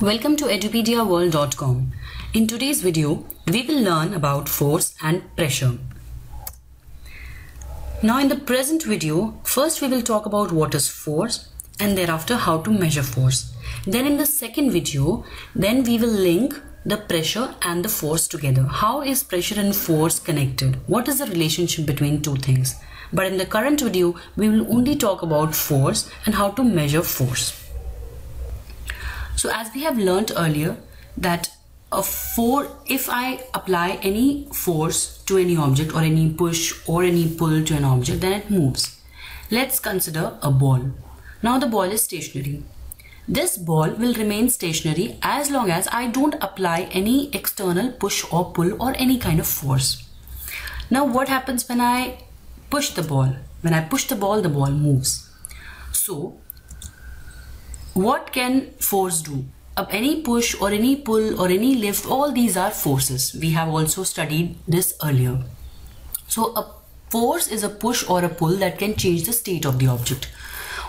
Welcome to edupediaworld.com. In today's video, we will learn about force and pressure. Now in the present video, first we will talk about what is force and thereafter how to measure force. Then in the second video, then we will link the pressure and the force together. How is pressure and force connected? What is the relationship between two things? But in the current video, we will only talk about force and how to measure force. So as we have learnt earlier that a for if I apply any force to any object or any push or any pull to an object then it moves. Let's consider a ball. Now the ball is stationary. This ball will remain stationary as long as I don't apply any external push or pull or any kind of force. Now what happens when I push the ball? When I push the ball, the ball moves. So what can force do? Any push or any pull or any lift, all these are forces. We have also studied this earlier. So a force is a push or a pull that can change the state of the object.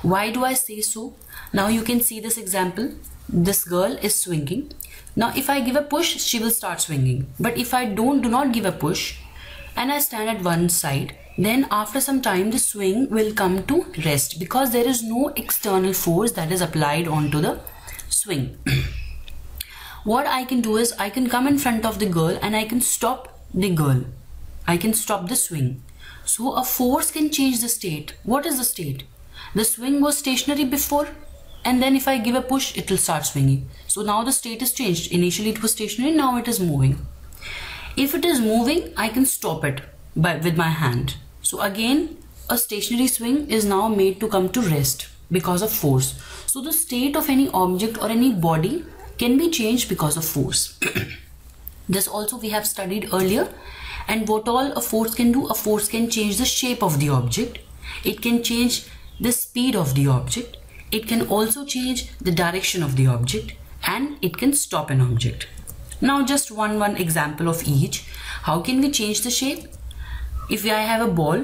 Why do I say so? Now you can see this example. This girl is swinging. Now if I give a push, she will start swinging. But if I don't, do not give a push and I stand at one side, then after some time the swing will come to rest because there is no external force that is applied onto the swing. What I can do is I can come in front of the girl and I can stop the girl. I can stop the swing. So a force can change the state. What is the state? The swing was stationary before and then if I give a push it will start swinging. So now the state is changed. Initially it was stationary now it is moving if it is moving I can stop it by with my hand so again, a stationary swing is now made to come to rest because of force. So the state of any object or any body can be changed because of force. this also we have studied earlier and what all a force can do, a force can change the shape of the object. It can change the speed of the object. It can also change the direction of the object and it can stop an object. Now just one one example of each. How can we change the shape? if I have a ball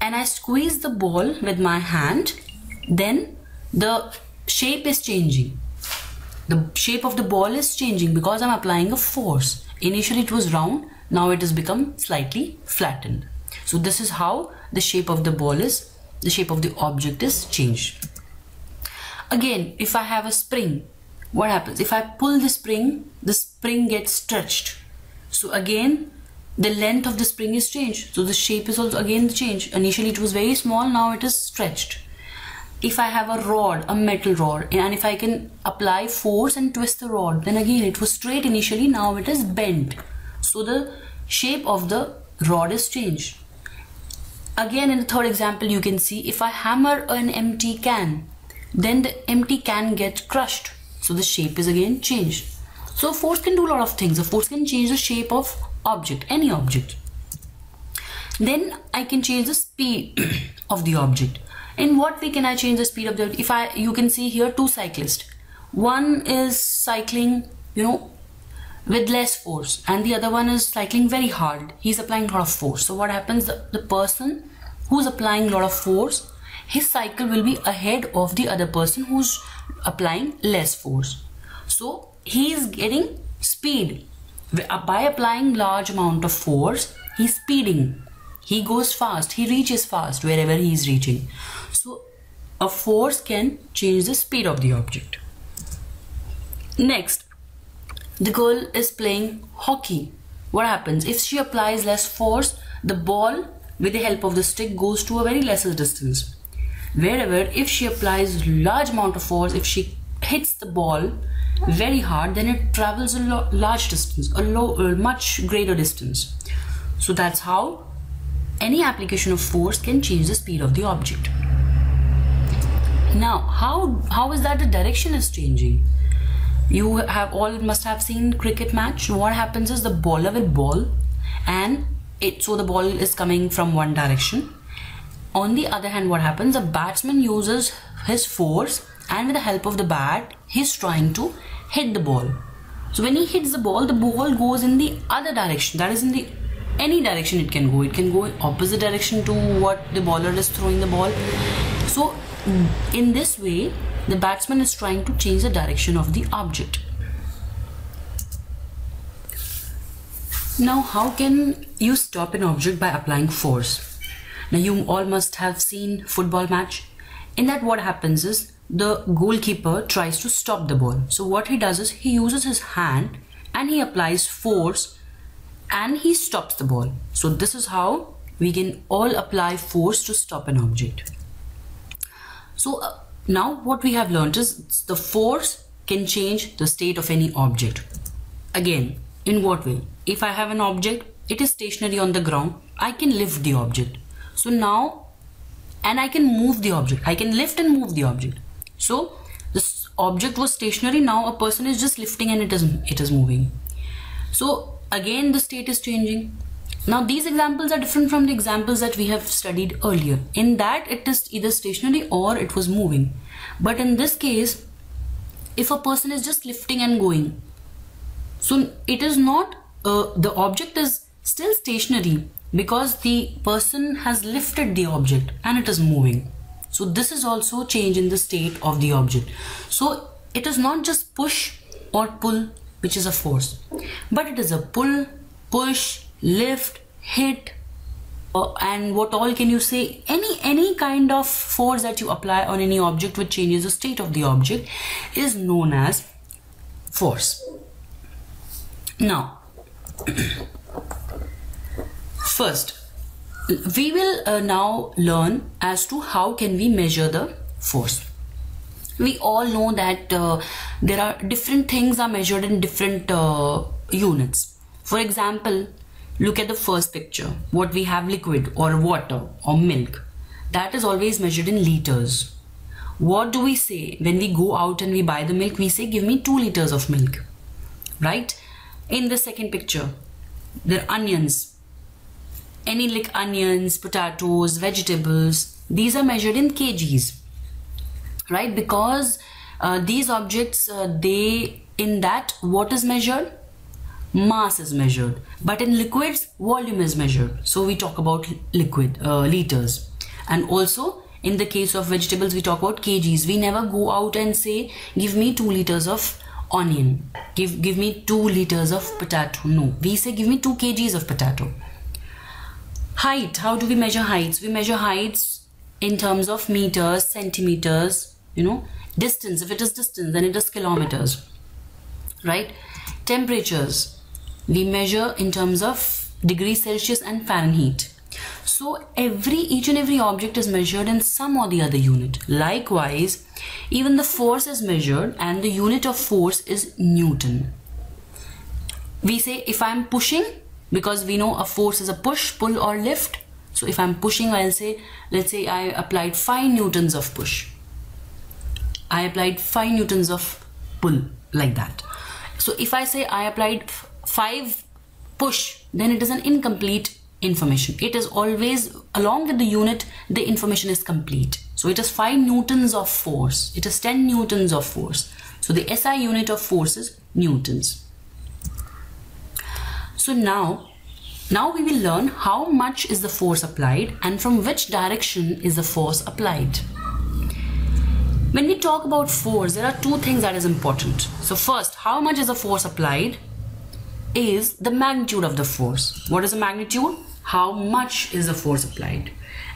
and I squeeze the ball with my hand, then the shape is changing. The shape of the ball is changing because I'm applying a force. Initially it was round, now it has become slightly flattened. So this is how the shape of the ball is, the shape of the object is changed. Again, if I have a spring, what happens? If I pull the spring, the spring gets stretched. So again, the length of the spring is changed. So the shape is also again changed. Initially it was very small now it is stretched. If I have a rod a metal rod and if I can apply force and twist the rod then again it was straight initially now it is bent. So the shape of the rod is changed. Again in the third example you can see if I hammer an empty can then the empty can gets crushed so the shape is again changed. So force can do a lot of things. A force can change the shape of object any object. Then I can change the speed of the object. In what way can I change the speed of the object? if I you can see here two cyclists. One is cycling you know with less force and the other one is cycling very hard. He's applying a lot of force. So what happens? The, the person who's applying a lot of force his cycle will be ahead of the other person who's applying less force. So he is getting speed. By applying large amount of force he's speeding. He goes fast he reaches fast wherever he is reaching. So a force can change the speed of the object. Next the girl is playing hockey. What happens? If she applies less force the ball with the help of the stick goes to a very lesser distance wherever if she applies large amount of force if she hits the ball very hard then it travels a large distance a, low, much greater distance. So that's how any application of force can change the speed of the object. Now how how is that the direction is changing? You have all must have seen cricket match. What happens is the bowler will ball and it so the ball is coming from one direction on the other hand, what happens? A batsman uses his force and with the help of the bat, he's trying to hit the ball. So when he hits the ball, the ball goes in the other direction. That is in the any direction it can go. It can go opposite direction to what the bowler is throwing the ball. So in this way, the batsman is trying to change the direction of the object. Now, how can you stop an object by applying force? Now, you all must have seen football match. In that, what happens is the goalkeeper tries to stop the ball. So, what he does is he uses his hand and he applies force and he stops the ball. So, this is how we can all apply force to stop an object. So, uh, now what we have learned is the force can change the state of any object. Again, in what way? If I have an object, it is stationary on the ground, I can lift the object. So now, and I can move the object. I can lift and move the object. So this object was stationary, now a person is just lifting and it is, it is moving. So again, the state is changing. Now these examples are different from the examples that we have studied earlier. In that it is either stationary or it was moving. But in this case, if a person is just lifting and going, so it is not, uh, the object is still stationary because the person has lifted the object and it is moving. So this is also change in the state of the object. So it is not just push or pull which is a force but it is a pull, push, lift, hit uh, and what all can you say any any kind of force that you apply on any object which changes the state of the object is known as force now, first, we will uh, now learn as to how can we measure the force. We all know that uh, there are different things are measured in different uh, units. For example, look at the first picture. What we have liquid or water or milk. That is always measured in liters. What do we say when we go out and we buy the milk? We say give me 2 liters of milk. Right? in the second picture there are onions any like onions potatoes vegetables these are measured in kgs right? Because uh, these objects uh, they in that what is measured? Mass is measured. But in liquids volume is measured. So we talk about liquid uh, liters. And also in the case of vegetables we talk about kgs. We never go out and say give me 2 liters of onion. Give give me 2 liters of potato. No. We say give me 2 kgs of potato height. How do we measure heights? We measure heights in terms of meters centimeters you know distance. If it is distance then it is kilometers right? Temperatures. We measure in terms of degrees celsius and fahrenheit. So every each and every object is measured in some or the other unit. Likewise, even the force is measured and the unit of force is Newton. We say if I'm pushing, because we know a force is a push, pull or lift. So if I'm pushing, I'll say, let's say I applied 5 newtons of push. I applied 5 newtons of pull like that. So if I say I applied 5 push, then it is an incomplete information. It is always along with the unit, the information is complete. So it is 5 newtons of force. It is 10 newtons of force. So the SI unit of force is newtons. So now, now we will learn how much is the force applied and from which direction is the force applied. When we talk about force, there are two things that is important. So first, how much is the force applied is the magnitude of the force. What is the magnitude? how much is the force applied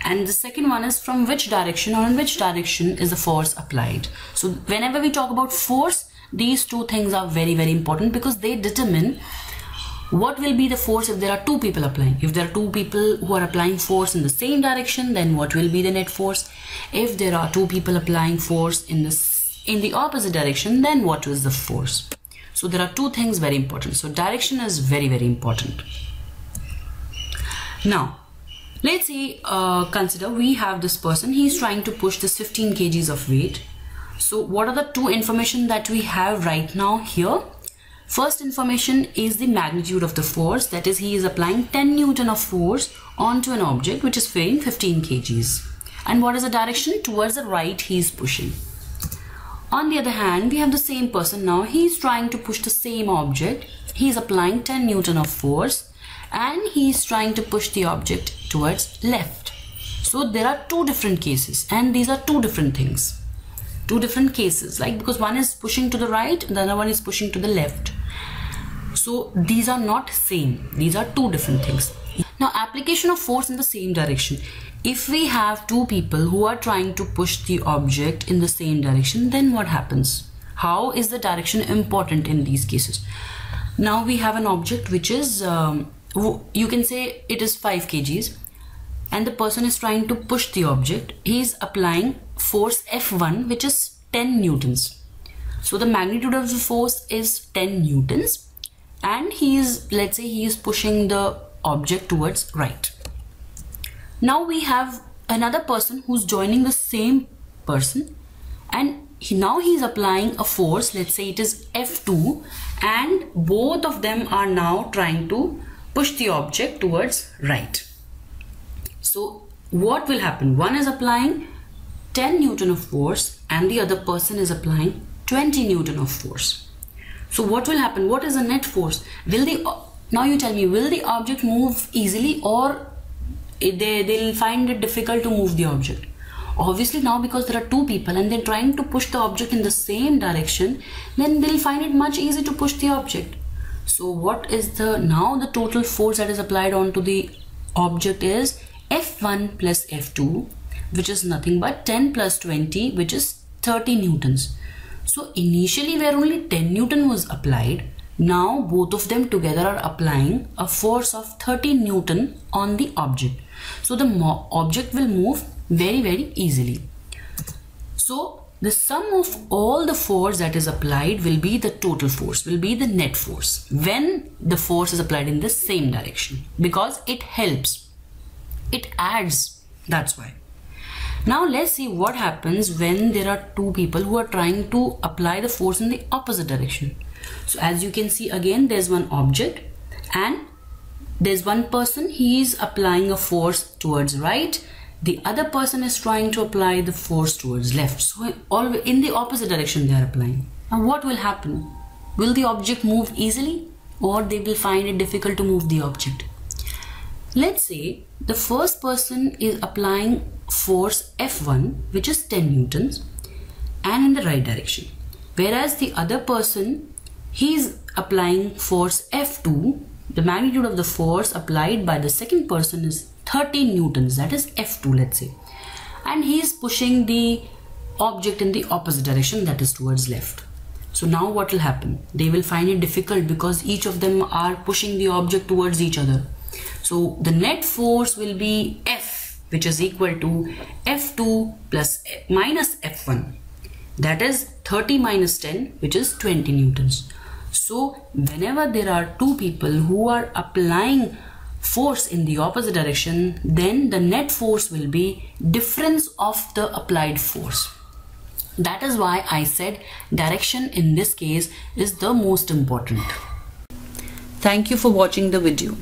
and the second one is from which direction or in which direction is the force applied so whenever we talk about force these two things are very very important because they determine what will be the force if there are two people applying? If there are two people who are applying force in the same direction then what will be the net force? If there are two people applying force in this in the opposite direction then what is the force? So there are two things very important. So direction is very very important. Now, let's say, uh, consider we have this person, he's trying to push this 15 kgs of weight. So what are the two information that we have right now here? First information is the magnitude of the force, that is he is applying 10 Newton of force onto an object which is weighing 15 kgs. And what is the direction? Towards the right he is pushing. On the other hand, we have the same person now, he is trying to push the same object. He is applying 10 Newton of force and he is trying to push the object towards left. So there are two different cases and these are two different things. Two different cases like because one is pushing to the right and the other one is pushing to the left. So these are not same. These are two different things. Now application of force in the same direction. If we have two people who are trying to push the object in the same direction, then what happens? How is the direction important in these cases? Now we have an object which is, um, you can say it is 5 kgs and the person is trying to push the object. He is applying force F1 which is 10 newtons. So the magnitude of the force is 10 newtons and he is, let's say he is pushing the object towards right. Now we have another person who's joining the same person and he, now he's applying a force let's say it is F2 and both of them are now trying to push the object towards right. So what will happen? One is applying 10 Newton of force and the other person is applying 20 Newton of force. So what will happen? What is the net force? Will the now you tell me will the object move easily or they they'll find it difficult to move the object? obviously now because there are two people and they're trying to push the object in the same direction then they'll find it much easy to push the object so what is the now the total force that is applied onto the object is f1 plus f2 which is nothing but 10 plus 20 which is 30 newtons so initially where only 10 newton was applied now both of them together are applying a force of 30 newton on the object so the object will move very very easily. So the sum of all the force that is applied will be the total force, will be the net force when the force is applied in the same direction because it helps, it adds, that's why. Now let's see what happens when there are two people who are trying to apply the force in the opposite direction. So as you can see again there's one object and there's one person he is applying a force towards right. The other person is trying to apply the force towards left. So all in the opposite direction they are applying. Now what will happen? Will the object move easily or they will find it difficult to move the object? Let's say the first person is applying force F1 which is 10 newtons and in the right direction. Whereas the other person he is applying force F2 the magnitude of the force applied by the second person is 30 newtons that is F2 let's say. And he is pushing the object in the opposite direction that is towards left. So now what will happen? They will find it difficult because each of them are pushing the object towards each other. So the net force will be F which is equal to F2 plus minus F1 that is 30 minus 10 which is 20 newtons so whenever there are two people who are applying force in the opposite direction, then the net force will be difference of the applied force. That is why I said direction in this case is the most important. Thank you for watching the video.